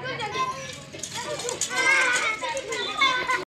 지금